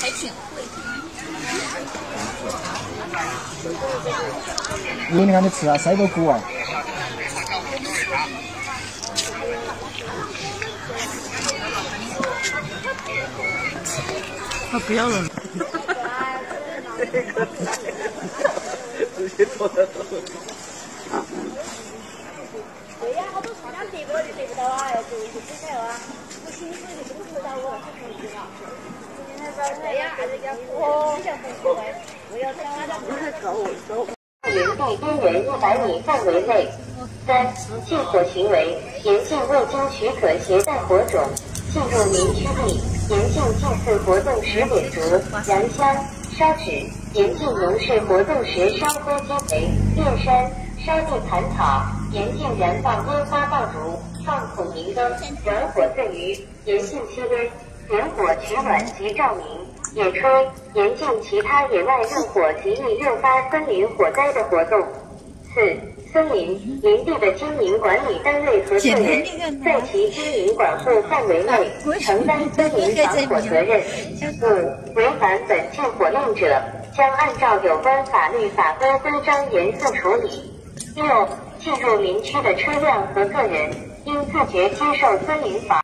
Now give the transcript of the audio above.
还挺会。你看你吃啊，塞个骨啊。他不要了。直接坐在这。对呀，好多菜单得不就得不到啊，要注意就不了啊。不行，你说的这么回答我，太同情了。对原地边缘一百米范围内。三、禁火行为，严禁未经许可携带火种进入民居地，严禁祭祀活动时点烛、燃香、烧纸，严禁农事活动时烧灰积肥、炼山、烧地砍草，严禁燃放烟花爆竹、放孔明灯、燃火赠鱼，严禁吸烟、点火取暖及照明、野炊，严禁其他野外用火极易诱发森林火灾的活动。四。森林林地的经营管理单位和个人，在其经营管护范围内承担森林防火责任。五、违反本禁火令者，将按照有关法律法规规章严肃处理。六、进入林区的车辆和个人，应自觉接受森林法。